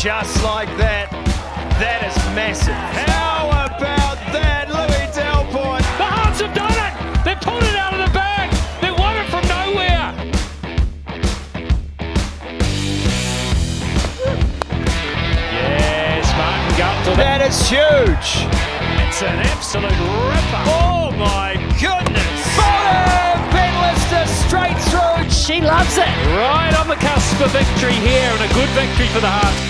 just like that. That is massive. How about that, Louis Delport? The Hearts have done it! They've pulled it out of the bag! They won it from nowhere! Yes, Martin Guptill. That is huge. It's an absolute ripper. Oh my goodness! Bottom! Ben Lister straight through. She loves it. Right on the cusp of victory here and a good victory for the Hearts.